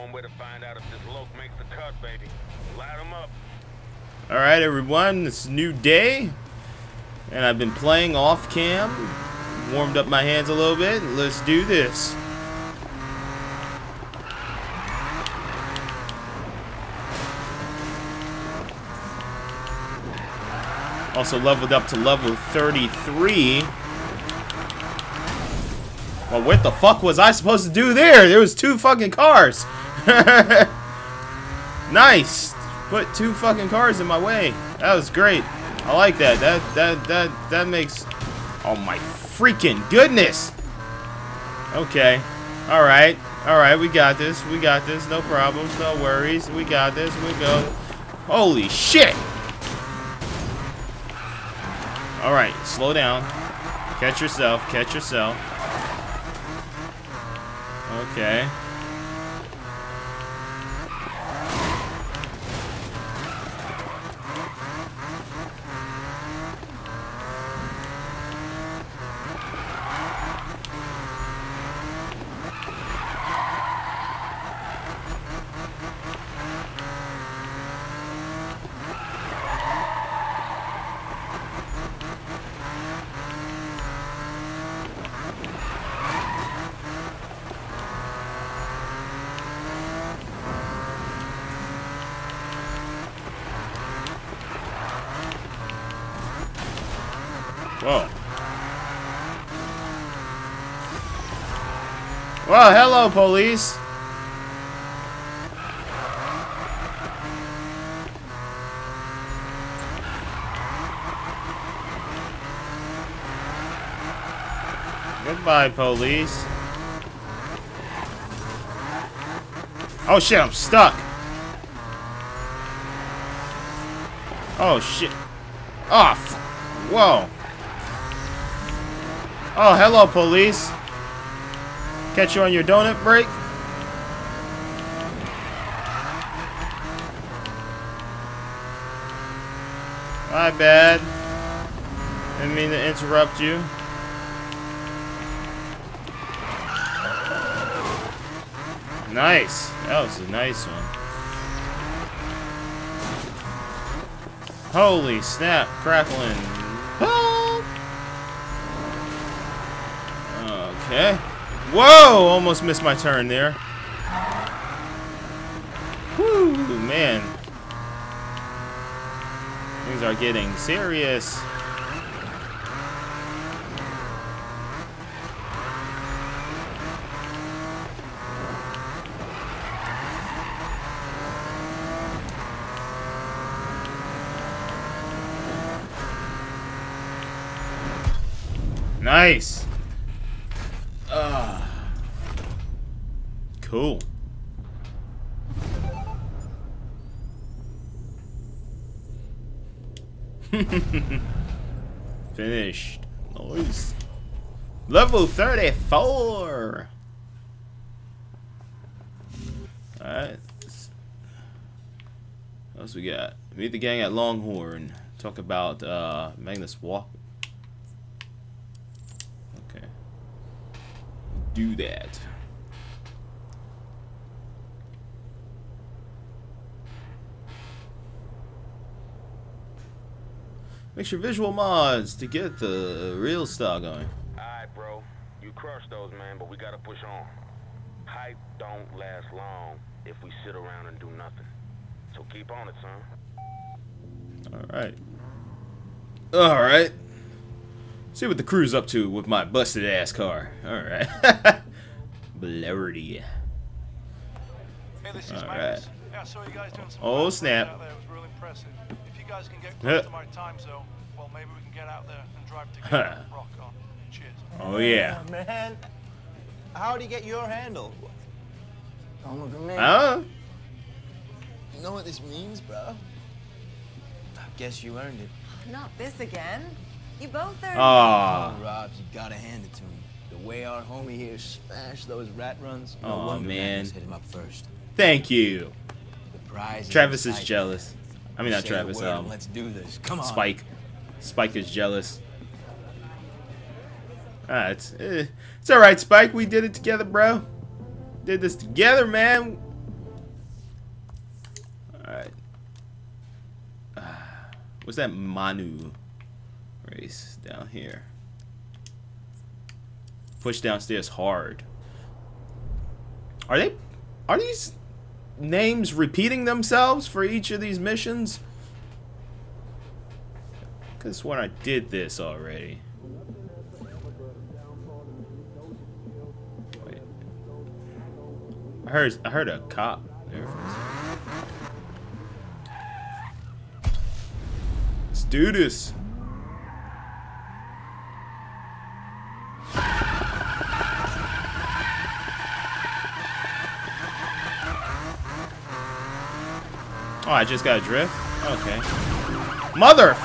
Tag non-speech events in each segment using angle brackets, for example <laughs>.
one way to find out if this loc makes the cut, baby. Light 'em up. Alright, everyone, it's a new day. And I've been playing off cam. Warmed up my hands a little bit. Let's do this. Also leveled up to level 33. Well, what the fuck was I supposed to do there? There was two fucking cars. <laughs> nice. Put two fucking cars in my way. That was great. I like that. That that that that makes Oh my freaking goodness. Okay. All right. All right, we got this. We got this. No problems. No worries. We got this. We go. Holy shit. All right, slow down. Catch yourself. Catch yourself. Okay. Whoa. Well, hello, police. Goodbye, police. Oh shit, I'm stuck. Oh shit. Oh, whoa. Oh, hello, police. Catch you on your donut break? My bad. Didn't mean to interrupt you. Nice. That was a nice one. Holy snap, crackling. Help! Okay. Whoa! Almost missed my turn there. Whoo, man. Things are getting serious. Nice. Ah. Cool. <laughs> Finished. Nice. Level 34. Alright. What else we got? Meet the gang at Longhorn. Talk about uh, Magnus Walk. Okay. Do that. Make your visual mods to get the real style going. Alright, bro. You crushed those, man, but we gotta push on. Hype don't last long if we sit around and do nothing. So keep on it, son. Alright. Alright. See what the crew's up to with my busted ass car. Alright. <laughs> Blurry. Hey, this is All Magnus. right. Yeah, I saw you guys doing some Oh, snap. out there. It was real impressive. If you guys can get Yeah. close to my time zone, well, maybe we can get out there and drive together. <laughs> Rock on. Cheers. Oh yeah. Oh, man. How do you get your handle? Don't look at me. Huh? You know what this means, bro? I guess you earned it. Not this again. You both are. Aw. Ah. Oh, Robs, you gotta hand it to him. The way our homie here smashed those rat runs, no Aw, wonder man. Hit him up first. Thank you. The prize. Travis is inside. jealous. I mean, not Say Travis. Um, let's do this. Come on. Spike. Spike is jealous. Ah, it's eh. it's all right, Spike. We did it together, bro. Did this together, man. All right. Ah, what's that Manu race down here? Push downstairs hard. Are they? Are these? Names repeating themselves for each of these missions? Cause when I did this already. Wait. I heard I heard a cop. There. Let's do this. Oh, I just got a drift? Okay. Mother!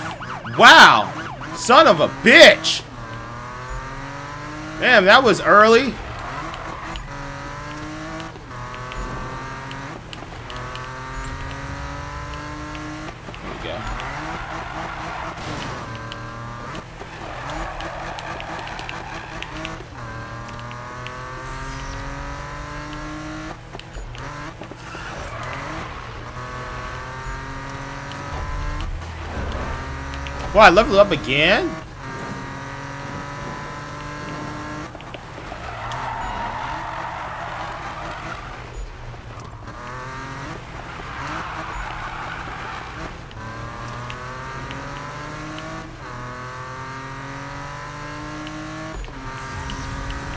Wow! Son of a bitch! Damn, that was early. There we go. Wow, I leveled up again?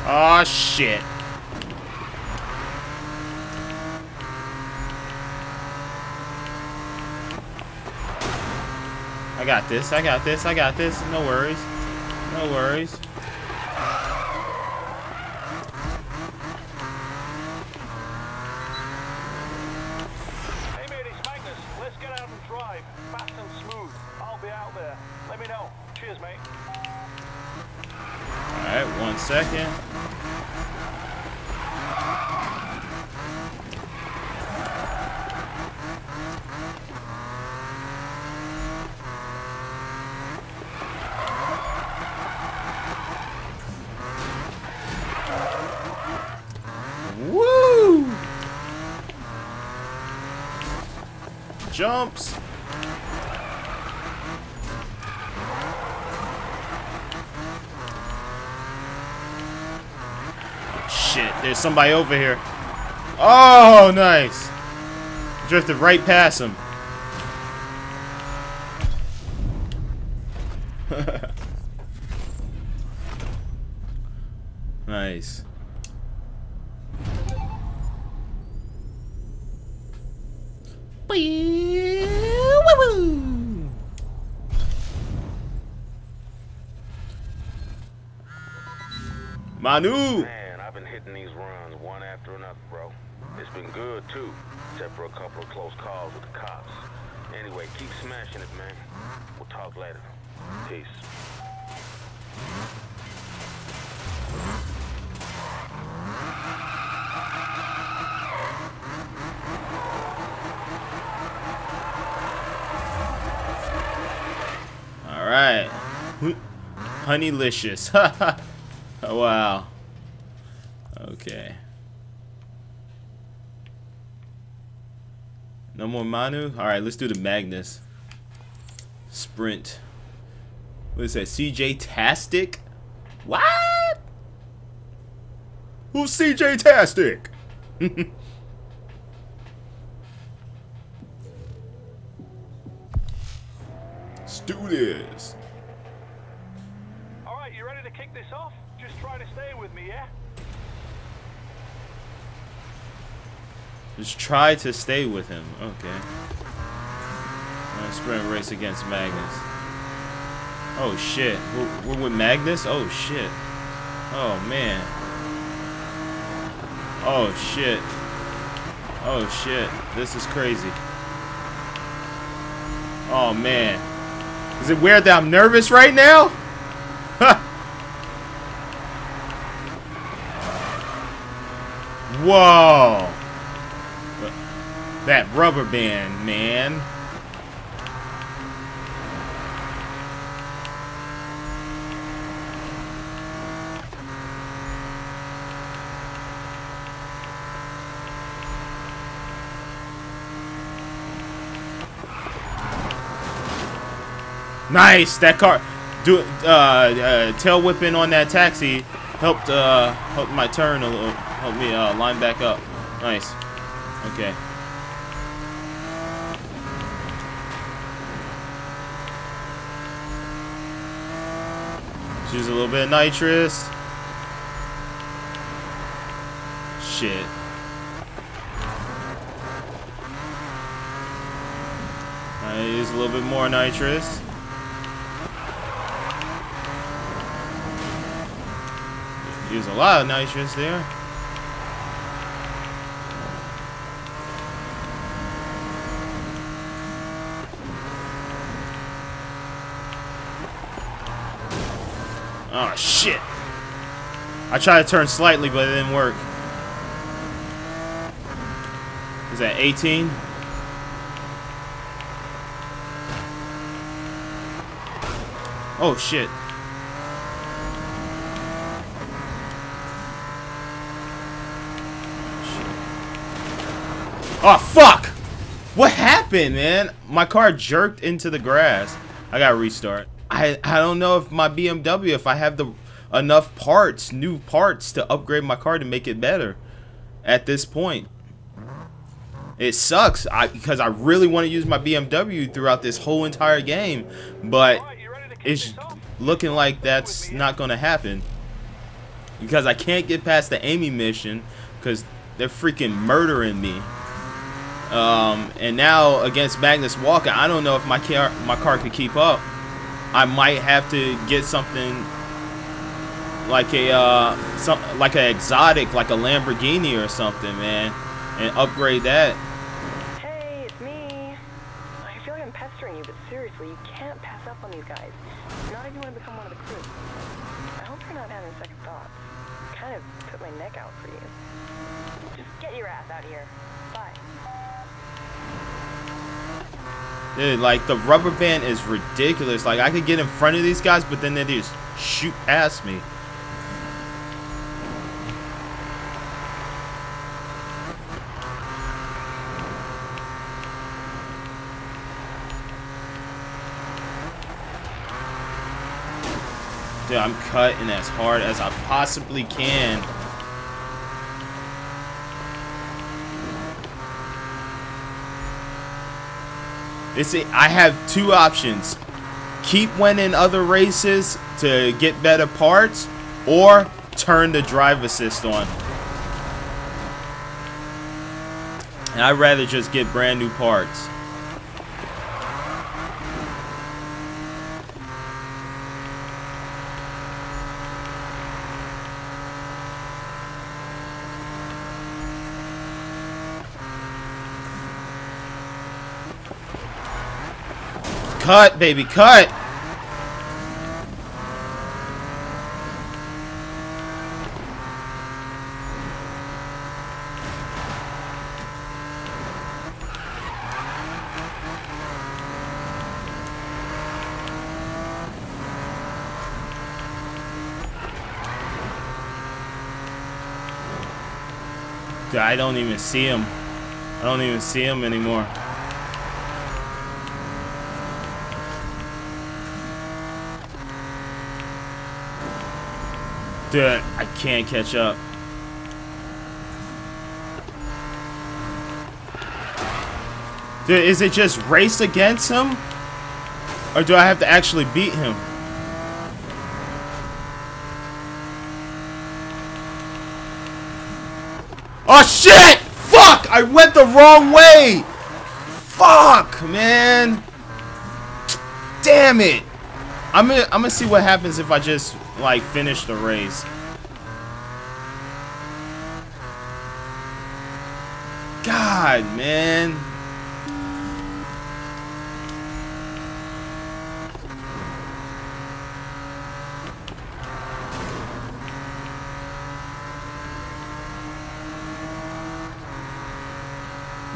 Oh shit. I got this, I got this, I got this. No worries. No worries. Hey mate, it's Magnus. Let's get out and drive. Fast and smooth. I'll be out there. Let me know. Cheers, mate. Alright, one second. Woo! Jumps. Shit, there's somebody over here. Oh, nice. Drifted right past him. <laughs> nice. Manu! Man, I've been hitting these runs one after another, bro. It's been good, too, except for a couple of close calls with the cops. Anyway, keep smashing it, man. We'll talk later. Peace. Alright. Honeylicious. <laughs> wow. Okay. No more Manu? Alright, let's do the Magnus. Sprint. What is that? CJ Tastic? What? Who's CJ Tastic? <laughs> Let's do this. All right, you ready to kick this off? Just try to stay with me, yeah? Just try to stay with him. Okay. Uh, sprint race against Magnus. Oh shit. We're, we're with Magnus? Oh shit. Oh man. Oh shit. Oh shit. This is crazy. Oh man. Is it weird that I'm nervous right now? Whoa. That rubber band, man. Nice. That car, do uh, uh tail whipping on that taxi helped uh helped my turn a little, helped me uh line back up. Nice. Okay. Use a little bit of nitrous. Shit. I use a little bit more nitrous. Use a lot of nitrous there. Oh shit! I tried to turn slightly, but it didn't work. Is that 18? Oh shit. Oh fuck! What happened, man? My car jerked into the grass. I gotta restart. I I don't know if my BMW, if I have the enough parts, new parts to upgrade my car to make it better. At this point, it sucks I, because I really want to use my BMW throughout this whole entire game, but Right, you ready to kick it's looking like that's not going to happen because I can't get past the Amy mission because they're freaking murdering me. Um, and now against Magnus Walker, I don't know if my car my car could keep up. I might have to get something like a uh, some like an exotic, like a Lamborghini or something, man, and upgrade that. Hey, it's me. I feel like I'm pestering you, but seriously, you can't pass up on these guys. Not if you want to become one of the crew. I hope you're not having second thoughts. Kind of put my neck out for you. Just get your ass out here. Bye. Dude, like the rubber band is ridiculous. Like I could get in front of these guys, but then they just shoot past me. Dude, I'm cutting as hard as I possibly can. It's a, I have two options. Keep winning other races to get better parts or turn the drive assist on. And I'd rather just get brand new parts. Cut, baby, cut! I don't even see him. I don't even see him anymore. Dude, I can't catch up. Dude, is it just race against him? Or do I have to actually beat him? Oh shit! Fuck! I went the wrong way! Fuck, man! Damn it! I'm gonna I'm gonna see what happens if I just like finish the race. God, man.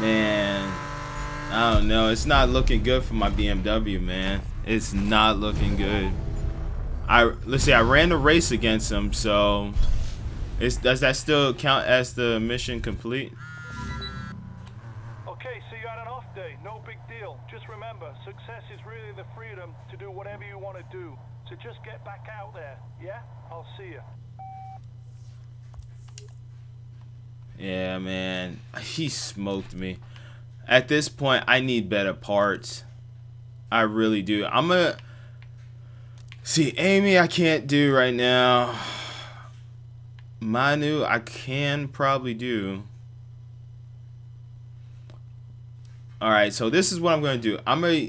Man, I don't know. It's not looking good for my BMW, man. It's not looking good. I let's see. I ran the race against him, so is does that still count as the mission complete? Okay, so you had an off day. No big deal. Just remember, success is really the freedom to do whatever you want to do. So just get back out there, yeah? I'll see you. Yeah, man. He smoked me. At this point, I need better parts. I really do. I'm gonna see Amy. I can't do right now. Manu, I can probably do. All right, so this is what I'm gonna do. I'm gonna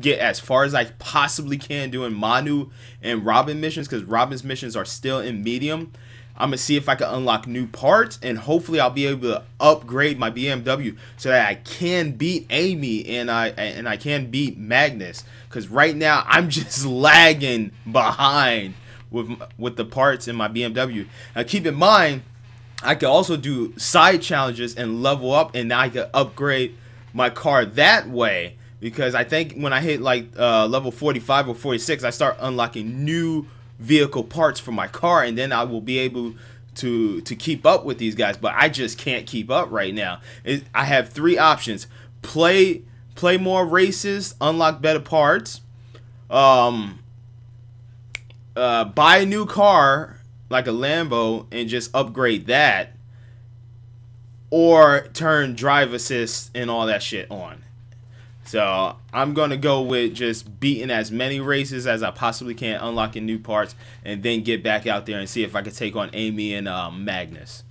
get as far as I possibly can doing Manu and Robyn missions because Robyn's missions are still in medium. I'm gonna see if I can unlock new parts and hopefully I'll be able to upgrade my BMW so that I can beat Amy and I and I can beat Magnus because right now <laughs> I'm just lagging behind with with the parts in my BMW. Now keep in mind I could also do side challenges and level up and now I could upgrade my car that way because I think when I hit like uh, level 45 or 46 I start unlocking new vehicle parts for my car and then I will be able to to keep up with these guys but I just can't keep up right now. It, I have three options. Play play more races unlock better parts um uh, buy a new car like a Lambo and just upgrade that or turn drive assist and all that shit on so I'm gonna go with just beating as many races as I possibly can, unlocking new parts, and then get back out there and see if I can take on Amy and um, Magnus.